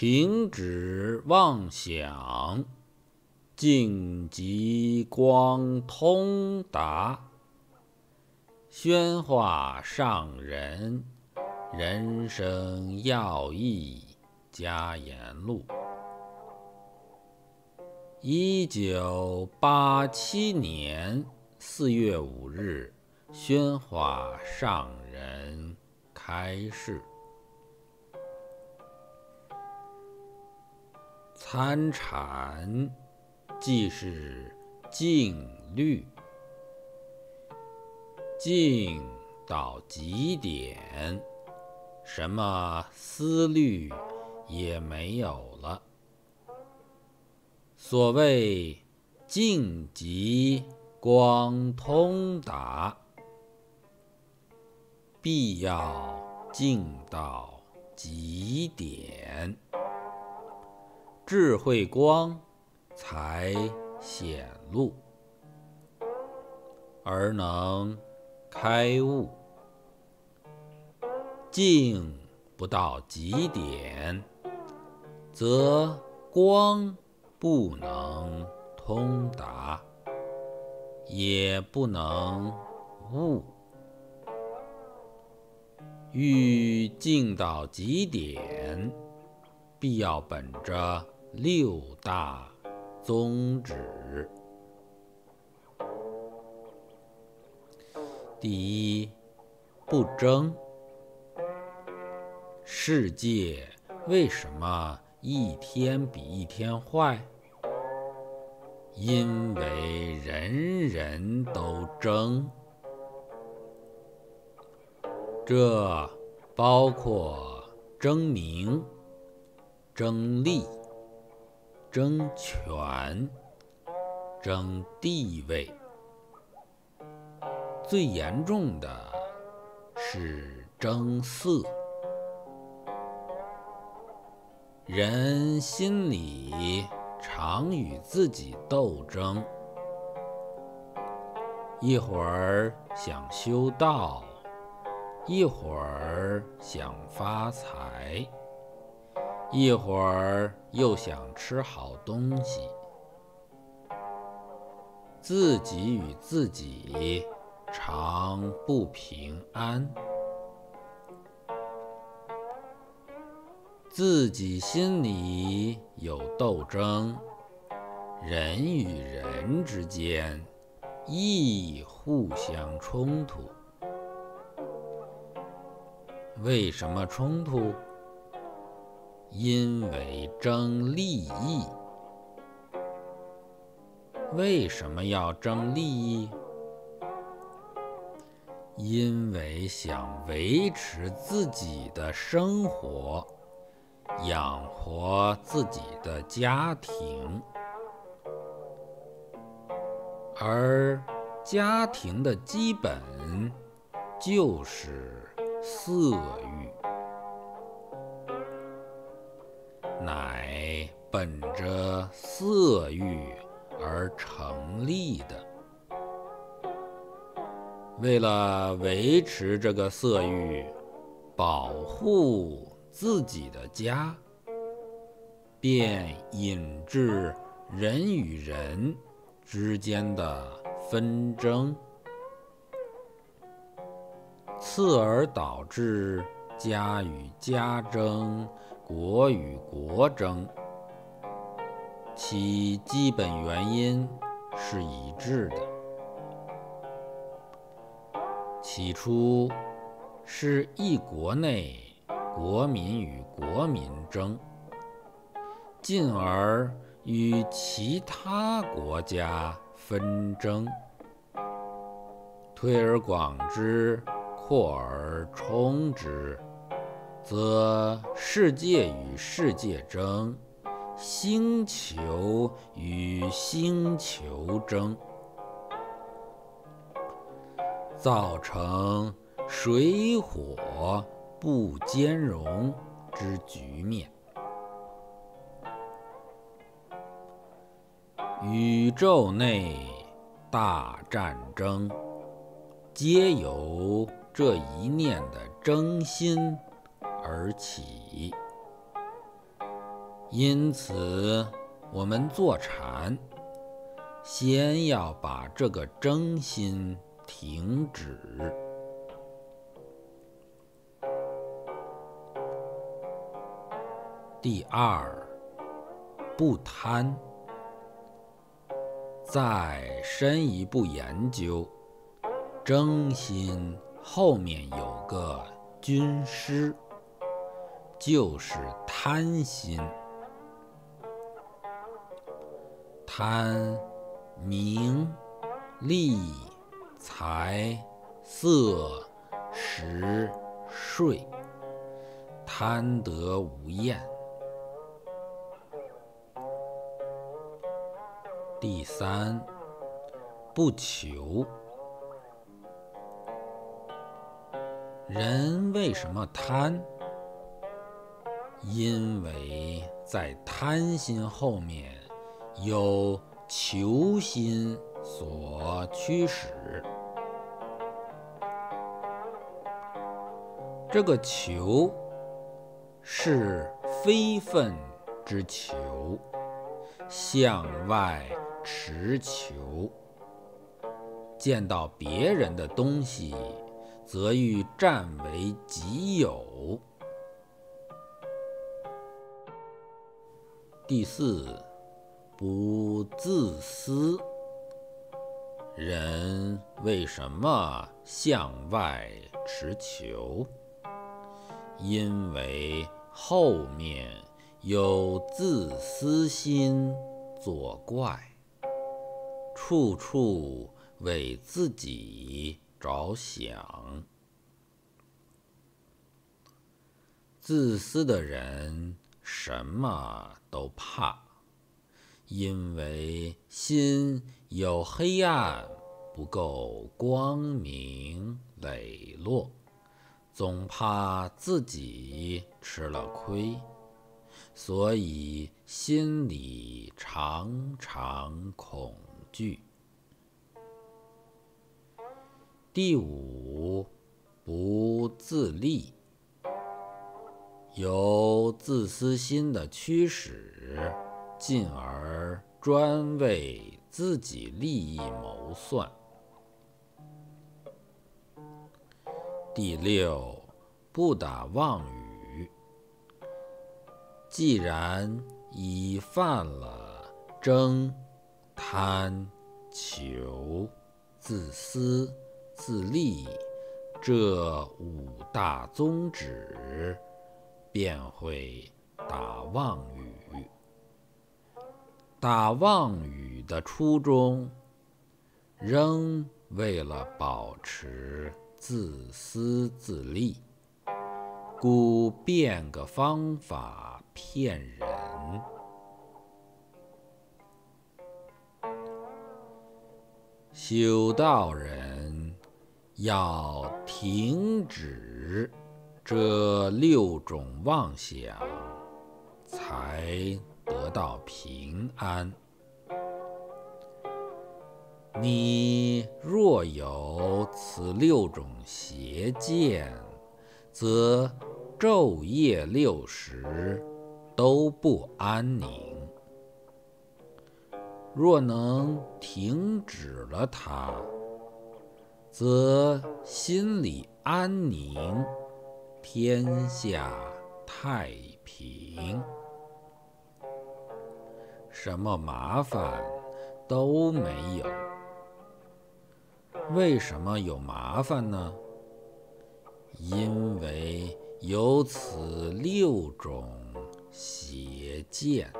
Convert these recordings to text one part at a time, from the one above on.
停止妄想，静极光通达。宣化上人人生要义加言录。一九八七年四月五日，宣化上人开示。参禅即是静虑，静到极点，什么思虑也没有了。所谓静极光通达，必要静到极点。智慧光才显露，而能开悟。静不到极点，则光不能通达，也不能悟。欲静到极点，必要本着。六大宗旨：第一，不争。世界为什么一天比一天坏？因为人人都争，这包括争名、争利。争权、争地位，最严重的是争色。人心里常与自己斗争，一会儿想修道，一会儿想发财。一会儿又想吃好东西，自己与自己常不平安，自己心里有斗争，人与人之间亦互相冲突。为什么冲突？因为争利益，为什么要争利益？因为想维持自己的生活，养活自己的家庭，而家庭的基本就是色乃本着色欲而成立的。为了维持这个色欲，保护自己的家，便引致人与人之间的纷争，次而导致家与家争。国与国争，其基本原因是一致的。起初是一国内国民与国民争，进而与其他国家纷争，推而广之，扩而充之。则世界与世界争，星球与星球争，造成水火不兼容之局面。宇宙内大战争，皆由这一念的争心。而起，因此，我们坐禅，先要把这个争心停止。第二，不贪。再深一步研究，争心后面有个军师，就是贪心。贪名、利、财、色、食、睡，贪得无厌。第三，不求。人为什么贪？因为在贪心后面有求心所驱使。这个求是非分之求，向外。持求，见到别人的东西，则欲占为己有。第四，不自私。人为什么向外持求？因为后面有自私心作怪。处处为自己着想，自私的人什么都怕，因为心有黑暗，不够光明磊落，总怕自己吃了亏，所以心里常常恐。惧第五，不自立，由自私心的驱使，进而专为自己利益谋算。第六，不打妄语，既然已犯了争。贪、求、自私、自利这五大宗旨，便会打妄语。打妄语的初衷，仍为了保持自私自利，故变个方法骗人。修道人要停止这六种妄想，才得到平安。你若有此六种邪见，则昼夜六时都不安宁。若能停止了它，则心里安宁，天下太平，什么麻烦都没有。为什么有麻烦呢？因为有此六种邪见。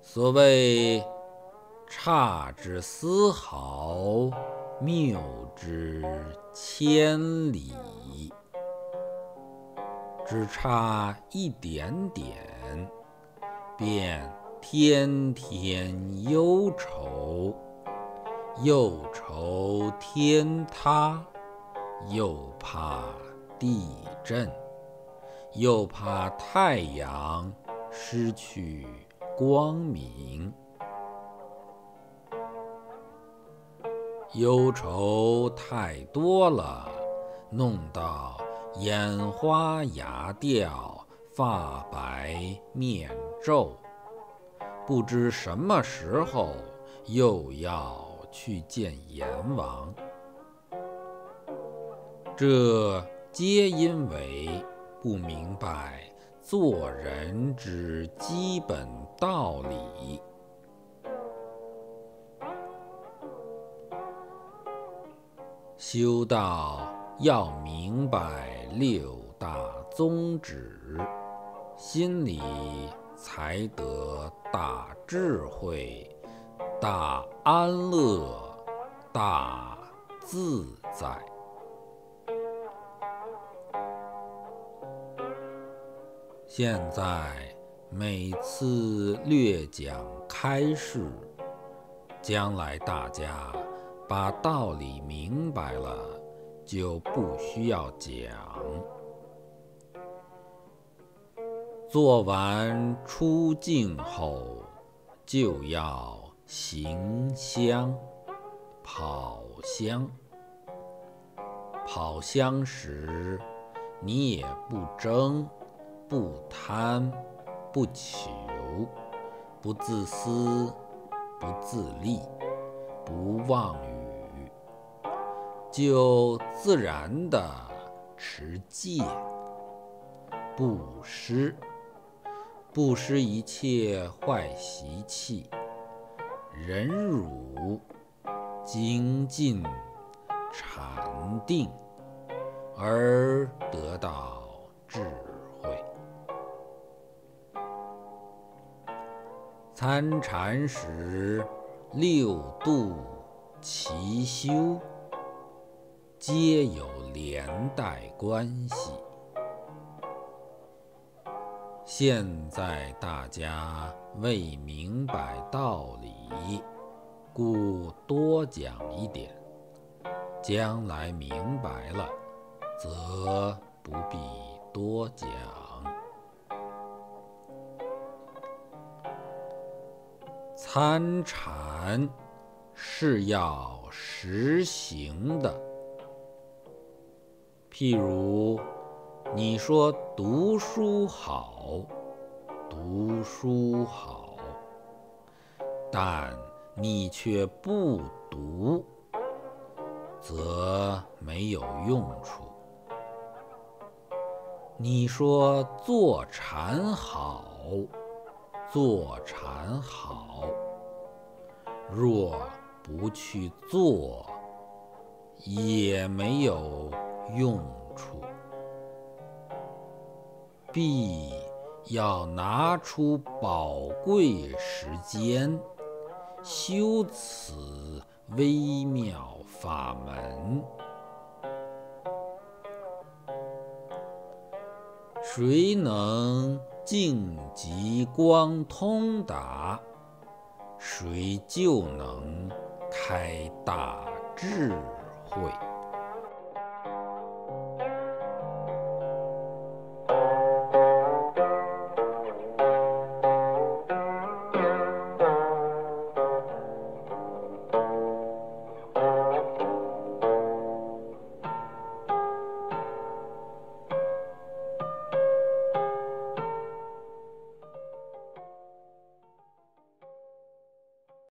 所谓差之丝毫，谬之千里，只差一点点，便天天忧愁，又愁天塌，又怕地震，又怕太阳失去。光明，忧愁太多了，弄到眼花牙掉，发白面皱，不知什么时候又要去见阎王。这皆因为不明白做人之基本道理。修道要明白六大宗旨，心里才得大智慧、大安乐、大自在。现在每次略讲开示，将来大家。把道理明白了，就不需要讲。做完出镜后，就要行香、跑香。跑香时，你也不争、不贪、不求、不自私、不自利、不妄语。就自然的持戒，布施，布施一切坏习气，忍辱，精进，禅定，而得到智慧。参禅时，六度齐修。皆有连带关系。现在大家未明白道理，故多讲一点；将来明白了，则不必多讲。参禅是要实行的。譬如，你说读书好，读书好，但你却不读，则没有用处。你说坐禅好，坐禅好，若不去做，也没有。用处必要拿出宝贵时间修此微妙法门。谁能静极光通达，谁就能开大智慧。